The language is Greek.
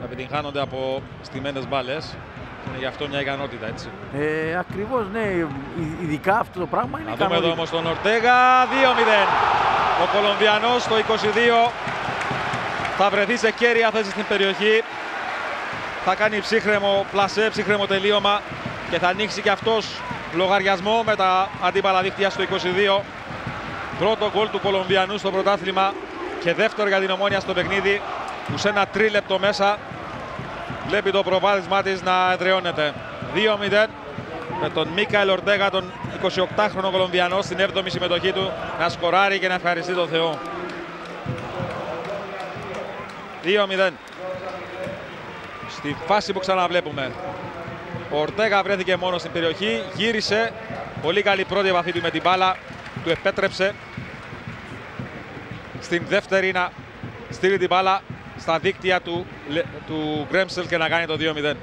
να επιτυγχάνονται από στιμένες μπάλες. Είναι γι' αυτό μια ικανότητα, έτσι. Ε, ακριβώς, ναι. Ειδικά αυτό το πράγμα είναι Να δούμε ικανότητα. εδώ όμως τον Ορτέγα. 2-0. Ο Κολομβιανός στο 22 θα βρεθεί σε κέρια θέση στην περιοχή. Θα κάνει ψύχρεμο πλασέ, ψύχρεμο τελείωμα και θα ανοίξει και αυτός λογαριασμό με τα αντίπαλα δίχτυα στο 22. Πρώτο γκολ του Κολομβιανού στο πρωτάθλημα και δεύτερο για την Ομόνια στο παιχνίδι που σε ένα τρίλεπτο μέσα βλέπει το προβάδισμά της να εδραιώνεται. 2-0 με τον Μίκαελ Ορτέγα, τον 28χρονο Κολομβιανό στην 7η συμμετοχή του να σκοράρει και να ευχαριστεί τον Θεό. 2-0. Στη φάση που ξαναβλέπουμε. Ο Ορτέγα βρέθηκε μόνο στην περιοχή, γύρισε. Πολύ καλή πρώτη επαφή του με την μπάλα. Του επέτρεψε στην δεύτερη να στείλει την μπάλα στα δίκτυα του, του Γκρέμσελ και να κάνει το 2-0.